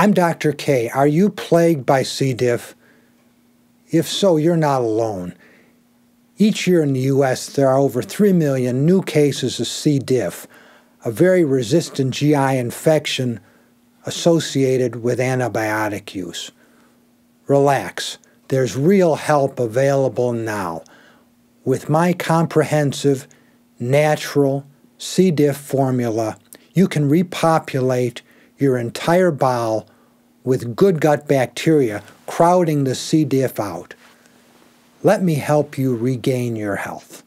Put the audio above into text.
I'm Dr. K. Are you plagued by C. diff? If so, you're not alone. Each year in the U.S., there are over 3 million new cases of C. diff, a very resistant GI infection associated with antibiotic use. Relax, there's real help available now. With my comprehensive, natural C. diff formula, you can repopulate your entire bowel with good gut bacteria crowding the C. diff out. Let me help you regain your health.